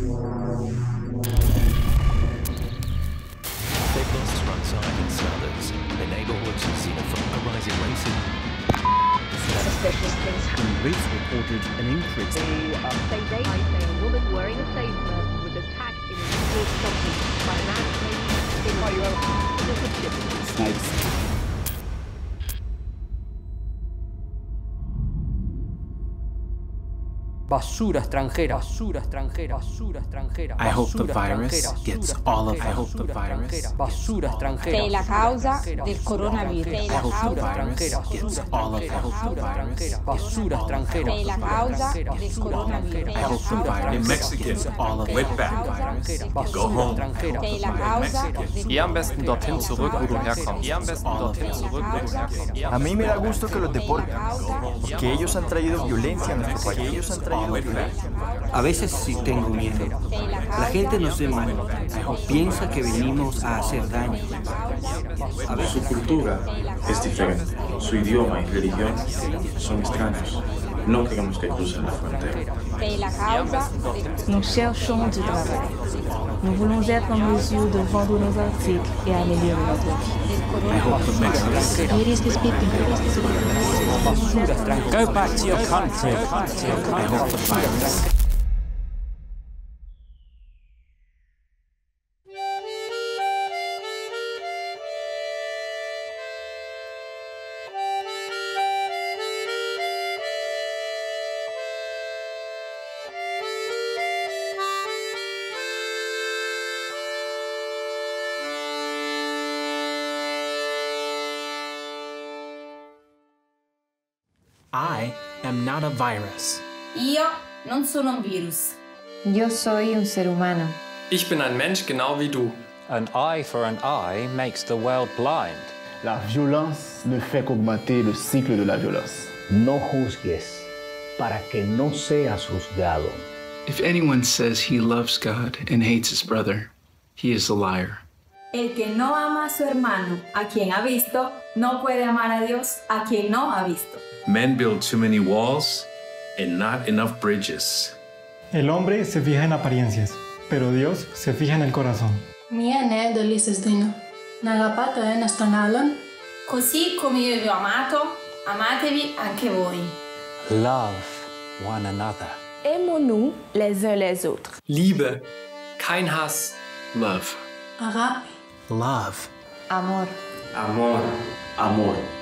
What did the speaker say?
They've lost front-side and Snuthers. The neighborhoods have seen a from rising racing. Suspicious things happen. Police reported an increase. They, uh, they, they, I say a woman wearing a face mask was attacked in a sports complex by a man claiming in Mississippi. Snipes. Basura extranjera, basura extranjera, basura extranjera. I hope the virus extranjera, gets all of I hope the virus basura extranjera. È la causa del coronavirus. I hope the virus gets all of I hope the virus basura all of extranjera, è la causa del coronavirus. extranjera, I hope the virus In gets all of wetback. basura Go home. è la causa Geh am besten dorthin zurück, wo du herkommst. Geh am besten dorthin zurück, wo du herkommst. A mí me da gusto que los deporten, porque ellos han traído violencia a nuestro país. Ellos han traído A veces sí tengo miedo. La gente nos ve mal. Piensa que venimos a hacer daño. Su cultura es diferente. Su idioma y religión son extraños. No queremos que crucen la frontera. Nous cherchons du travail. Nous voulons être en mesure de vendre nos articles et améliorer notre vie. Go back to your country. To your country. I am not a virus. Io non sono un virus. Yo soy un ser humano. Ich bin ein Mensch genau wie du. An eye for an eye makes the world blind. La violence ne fait qu'augmenter le cycle de la violence. No juzgues para que no seas juzgado. If anyone says he loves God and hates his brother, he is a liar. El que no ama a su hermano, a quien ha visto, no puede amar a Dios, a quien no ha visto. Men build too many walls and not enough bridges. El hombre se fija en apariencias, pero Dios se fija en el corazón. Mia ne dolises dino. Nagapata e nastanalon. Così come io vi ho amato, amatevi anche voi. Love one another. Aimons-nous les uns les autres. Liebe, kein Hass. Love. Agape. Love. Amor. Amor, amor.